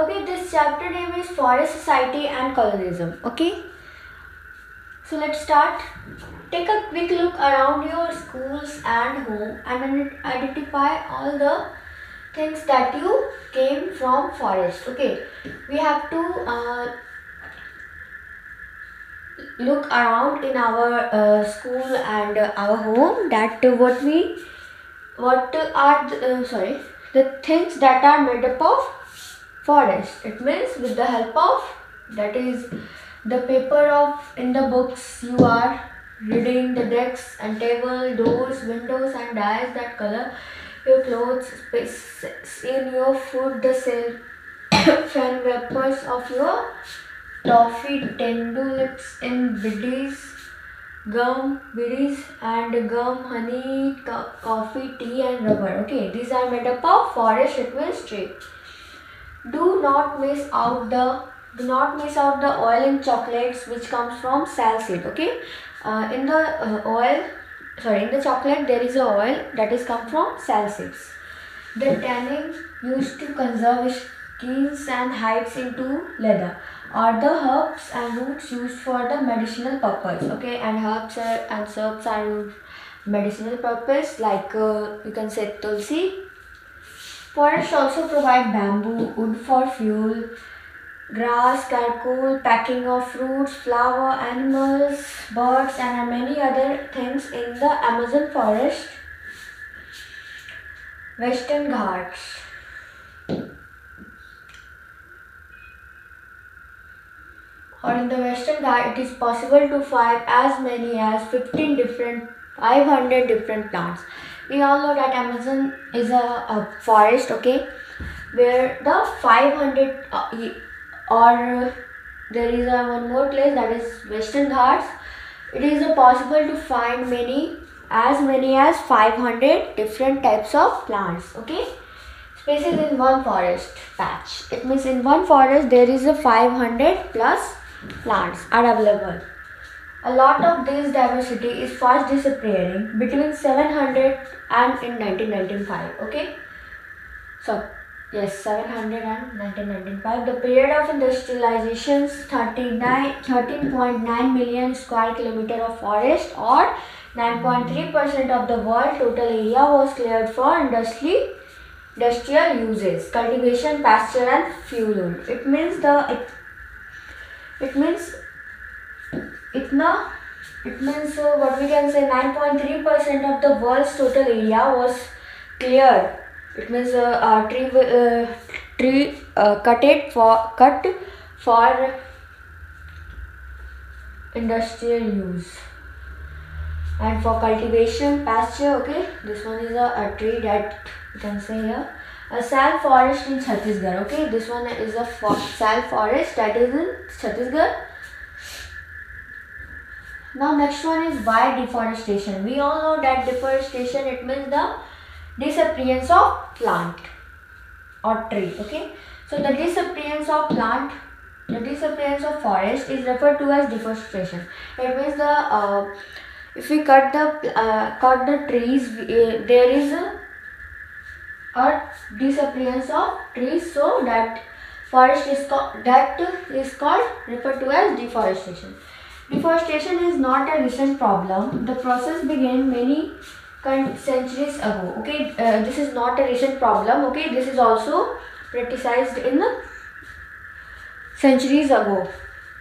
Okay, this chapter name is Forest Society and Colonism. Okay, so let's start. Take a quick look around your schools and home and identify all the things that you came from forest. Okay, we have to uh, look around in our uh, school and uh, our home that what we what are the, uh, sorry the things that are made up of forest it means with the help of that is the paper of in the books you are reading the desks and table doors windows and dyes that color your clothes in your food the self fan vapors of your toffee tendu leaves in bidis gum bidis and gum honey co- coffee tea and rubber. Okay these are made up of forest it means tree do not miss out the do not miss out the oil in chocolates which comes from seed okay? Uh, in the uh, oil sorry in the chocolate there is a oil that is come from seeds the tannin used to conserve skins and hides into leather are the herbs and roots used for the medicinal purpose okay? And herbs are, and herbs are medicinal purpose like uh, you can say tulsi forests also provide bamboo wood for fuel grass charcoal packing of fruits flower animals birds and many other things in the amazon forest. Western ghats. Or in the western Ghat, it is possible to find as many as 15 different 500 different plants we all know that amazon is a, a forest okay? Where the 500 uh, or there is a one more place that is western ghats. It is possible to find many as many as 500 different types of plants okay? Species in one forest patch. It means in one forest there is a 500 plus plants are available. A lot of this diversity is fast disappearing between 700 and in 1995. Okay, so yes, 700 and 1995. The period of industrializations 39 13.9 million square kilometer of forest or 9.3% of the world total area was cleared for industry industrial uses cultivation pasture and fuel it means the it, it means it na it means uh, what we can say 9.3% of the world's total area was cleared it means uh, uh, tree uh, tree cut it for cut for industrial use and for cultivation pasture okay this one is a, a tree that you can say here a sal forest in Chhattisgarh. Okay, this one is a for- sal forest that is in Chhattisgarh. Now next one is why deforestation. We all know that deforestation it means the disappearance of plant or tree. Okay, so the disappearance of plant, the disappearance of forest is referred to as deforestation. It means the uh, if we cut the uh, cut the trees, uh, there is a or disappearance of trees so that forest is called that is called referred to as deforestation deforestation is not a recent problem. The process began many centuries ago okay? Uh, this is not a recent problem okay? This is also criticized in the centuries ago.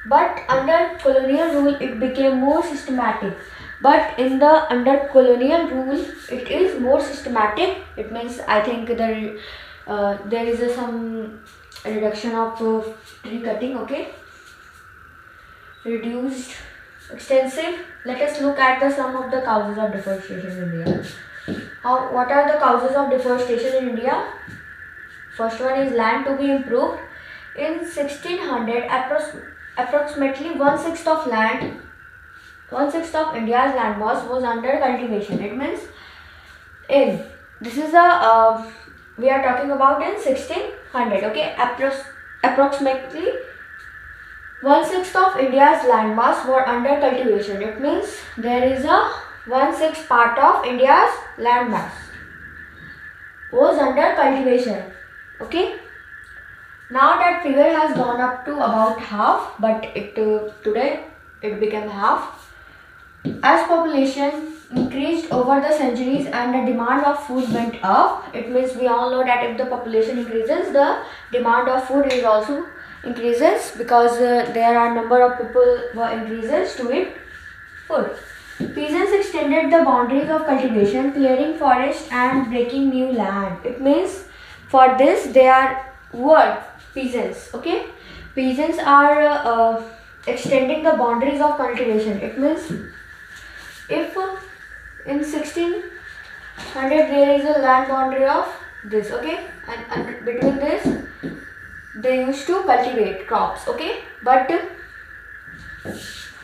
But under colonial rule it became more systematic. But in the under colonial rule it is more systematic. It means i think there uh, there is a, some reduction of uh, tree cutting okay reduced extensive let us look at the some of the causes of deforestation in india how what are the causes of deforestation in india first one is land to be improved in 1600 appro- approximately one sixth of land one sixth of India's land mass was under cultivation. It means in this is a uh, we are talking about in 1600. Okay, Appro- approximately one sixth of India's landmass were under cultivation. It means there is a one sixth part of India's landmass was under cultivation. Okay. now that figure has gone up to about half but it uh, today it became half as population increased over the centuries and the demand of food went up it means we all know that if the population increases the demand of food is also increases because uh, there are number of people who increases to it. Food peasants extended the boundaries of cultivation clearing forest and breaking new land. It means for this they are what? Peasants okay? Peasants are uh, extending the boundaries of cultivation. It means if uh, in 1600 there is a land boundary of this okay? And, and between this they used to cultivate crops okay? But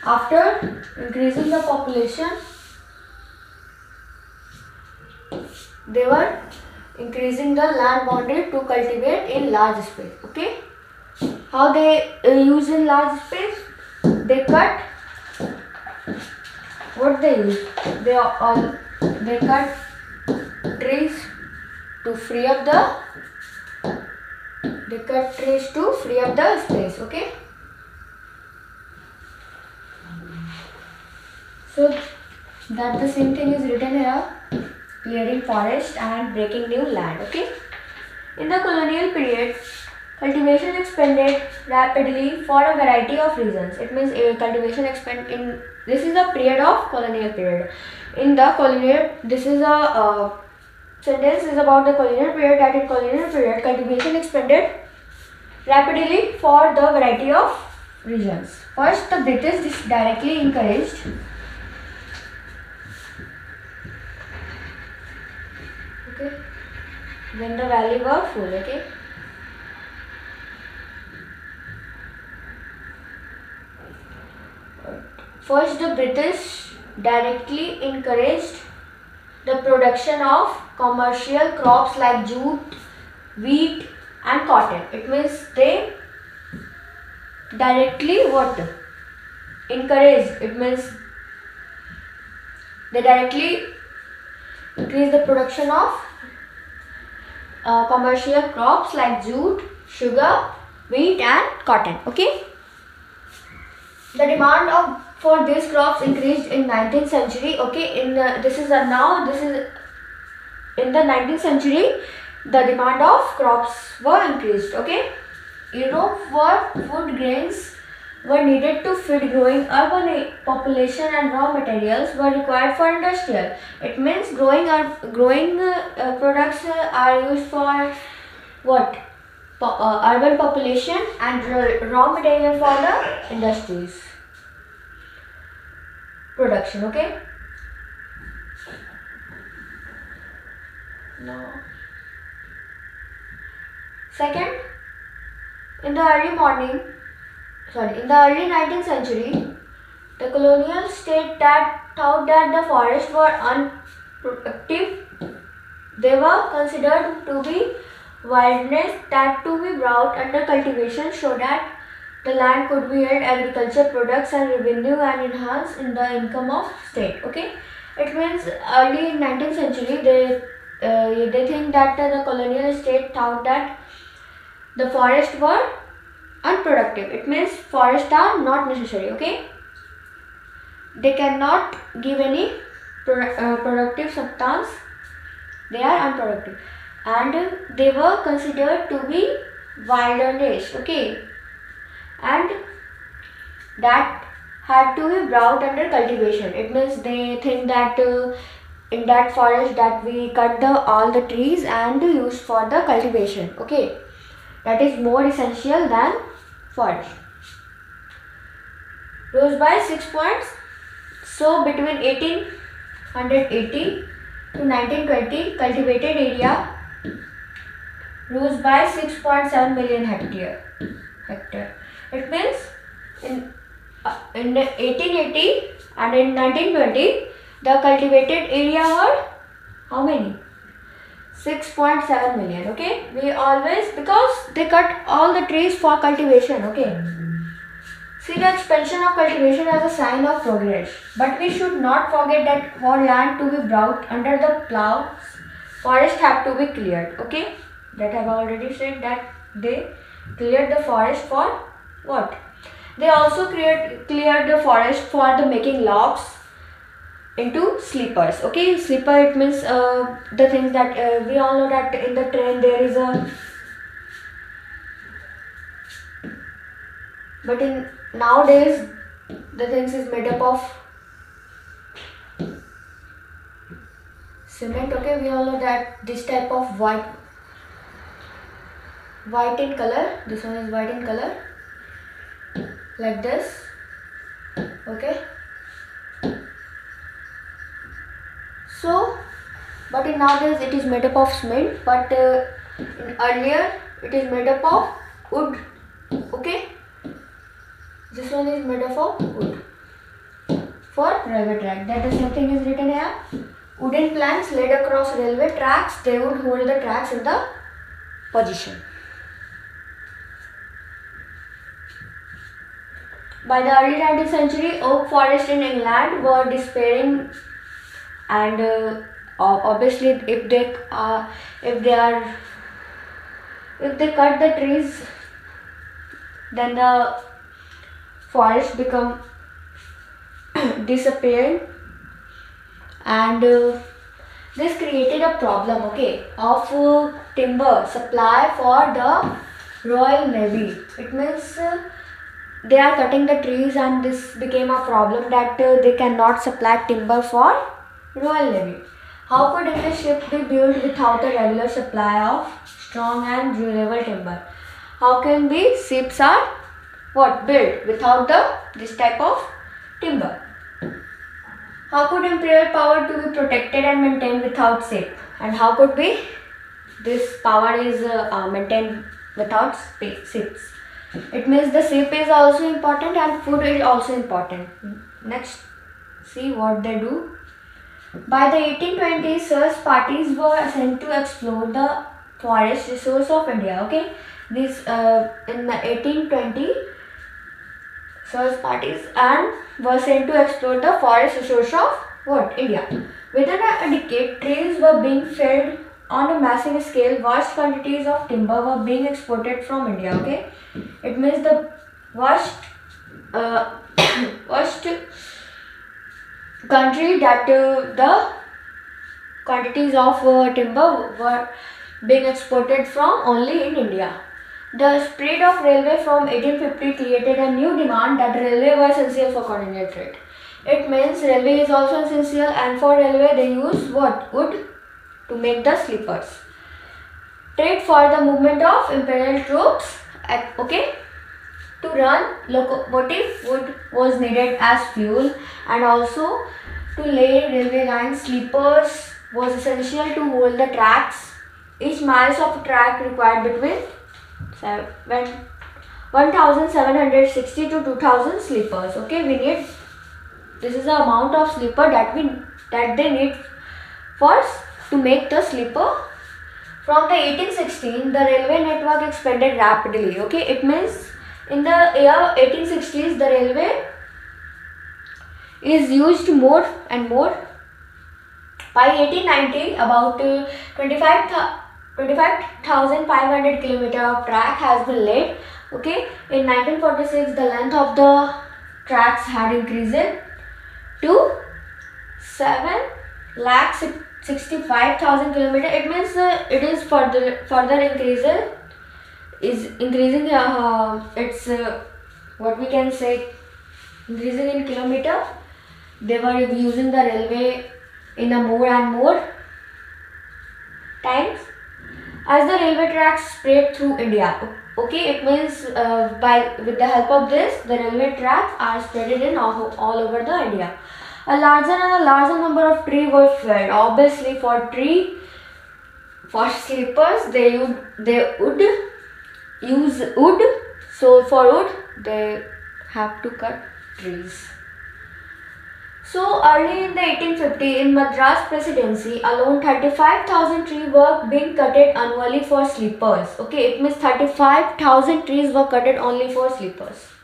after increasing the population they were increasing the land boundary to cultivate in large space okay? How they uh, use in large space? They cut what they use? They all they cut trees to free up the they cut trees to free up the space okay? So that the same thing is written here clearing forest and breaking new land okay? In the colonial period cultivation expanded rapidly for a variety of reasons. It means uh, cultivation expand in this is a period of colonial period. In the colonial this is a uh, sentence is about the colonial period that in colonial period cultivation expanded rapidly for the variety of reasons first the british directly encouraged okay when the valley were full okay. First the british directly encouraged the production of commercial crops like jute wheat and cotton it means they directly what Encourage. it means they directly increase the production of uh, commercial crops like jute, sugar, wheat and cotton. Okay. The demand of for these crops increased in 19th century. Okay, in the, this is a now this is in the 19th century the demand of crops were increased. Okay, Europe were food grains were needed to feed growing urban population and raw materials were required for industrial. It means growing uh, growing uh, products uh, are used for what? Po uh, urban population and raw material for the industries production. Okay. Now, second, in the early morning, sorry, in the early 19th century, the colonial state that thought that the forests were unproductive, they were considered to be wilderness that to be brought under cultivation so that the land could be yield agriculture products and revenue and enhance in the income of state. Okay, it means early 19th century they uh, they think that the colonial state thought that the forests were unproductive. It means forests are not necessary okay? They cannot give any pro uh, productive substance. They are unproductive. And they were considered to be wilderness okay and that had to be brought under cultivation it means they think that uh, in that forest that we cut the all the trees and use for the cultivation okay that is more essential than forest. Rose by 6 points. So between 1880 to 1920 cultivated area rose by 6.7 million hectare. hectare. It means in, uh, in 1880 and in 1920 the cultivated area were how many? 6.7 million okay? We always because they cut all the trees for cultivation okay? See the expansion of cultivation as a sign of progress. But we should not forget that for land to be brought under the plow forests have to be cleared okay? That i've already said that they cleared the forest for what? They also create, cleared the forest for the making logs into sleepers. Okay, sleeper it means uh, the things that uh, we all know that in the train there is a but in nowadays the things is made up of cement okay we all know that this type of white white in color this one is white in color like this. Okay. So but in nowadays it is made up of cement but uh, earlier it is made up of wood. Okay? This one is made up of wood. For railway track. That is the same thing is written here. Wooden planks laid across railway tracks they would hold the tracks in the position By the early 19th century, oak forests in England were disappearing, and uh, obviously, if they uh, if they are if they cut the trees, then the forest become disappearing, and uh, this created a problem. Okay, of uh, timber supply for the Royal Navy. It means uh, they are cutting the trees and this became a problem that uh, they cannot supply timber for Royal Navy. How could English ship be built without a regular supply of strong and durable timber? How can be ships are what built without the this type of timber? How could imperial power to be protected and maintained without ship? And how could be this power is uh, uh, maintained without ships? It means the shape is also important and food is also important. Next, see what they do. By the 1820s, search parties were sent to explore the forest resource of India. Okay, this uh, in the 1820 search parties and were sent to explore the forest resource of what India. Within a decade, trails were being felled on a massive scale. Vast quantities of timber were being exported from India. Okay it means the vast, uh, worst country that uh, the quantities of uh, timber were being exported from only in India. The spread of railway from 1850 created a new demand that railway was essential for continental trade. It means railway is also essential and for railway they use what? Wood to make the sleepers. Trade for the movement of imperial troops okay to run locomotive wood was needed as fuel and also to lay railway lines sleepers was essential to hold the tracks each miles of track required between 1760 to 2000 sleepers okay we need this is the amount of sleeper that we that they need first to make the sleeper from the 1816, the railway network expanded rapidly. Okay, it means in the year 1860s, the railway is used more and more. By 1890, about uh, 25,500 km of track has been laid. Okay, in 1946, the length of the tracks had increased to 7 lakhs 65,000 kilometer. It means uh, it is further further increasing is increasing uh, it's uh, what we can say increasing in kilometer. They were using the railway in a more and more times. As the railway tracks spread through India okay it means uh, by with the help of this the railway tracks are spread in all, all over the India a larger and a larger number of trees were felled. Obviously, for tree, for sleepers, they would they would use wood. So for wood, they have to cut trees. So early in the 1850, in Madras Presidency, alone 35,000 trees were being cutted annually for sleepers. Okay, it means 35,000 trees were cutted only for sleepers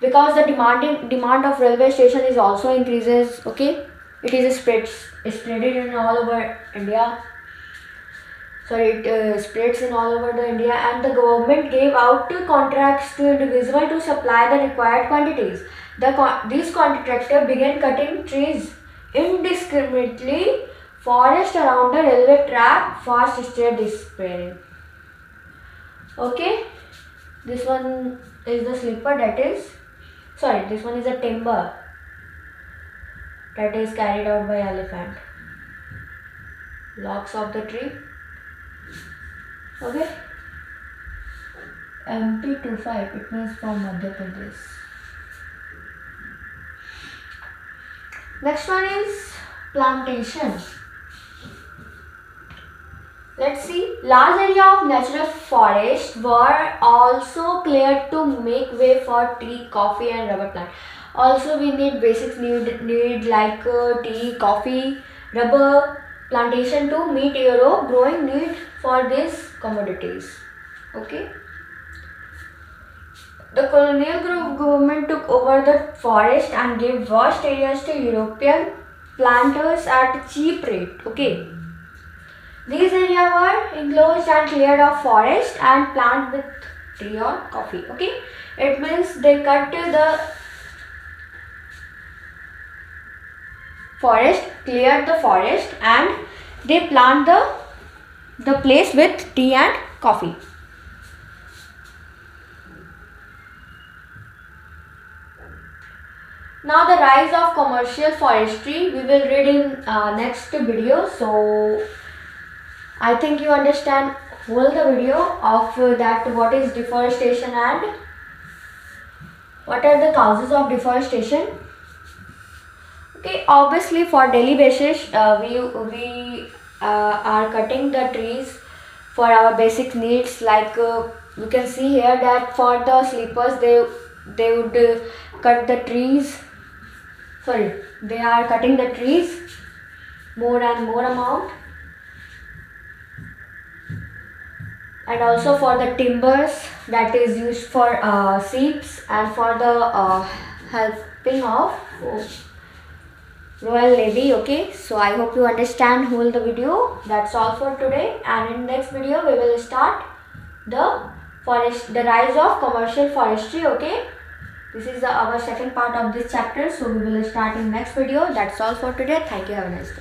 because the demanding demand of railway station is also increases okay? It is spread spread in all over india. Sorry it uh, spreads in all over the india and the government gave out contracts to individual to supply the required quantities. The con- these contractors began cutting trees indiscriminately forest around the railway track fast state despairing okay? This one is the slipper that is sorry this one is a timber that is carried out by elephant. Logs of the tree. Okay. Mp25 it means from madhya pradesh. Next one is plantation Let's see. Large area of natural forest were also cleared to make way for tea, coffee and rubber plant. Also we need basics need, need like uh, tea, coffee, rubber plantation to meet euro growing need for these commodities. Okay. The colonial group government took over the forest and gave vast areas to European planters at cheap rate. Okay. These areas were enclosed and cleared of forest and planted with tea or coffee. Okay, it means they cut the forest, cleared the forest, and they plant the the place with tea and coffee. Now the rise of commercial forestry we will read in uh, next video. So I think you understand whole the video of uh, that what is deforestation and what are the causes of deforestation. Okay, obviously for daily basis uh, we we uh, are cutting the trees for our basic needs. Like uh, you can see here that for the sleepers they they would uh, cut the trees. Sorry they are cutting the trees more and more amount and also for the timbers that is used for uh, seats and for the uh, helping of royal navy okay? So i hope you understand whole the video. That's all for today. And in next video we will start the forest the rise of commercial forestry okay? This is the, our second part of this chapter. So we will start in next video. That's all for today. Thank you. Have a nice day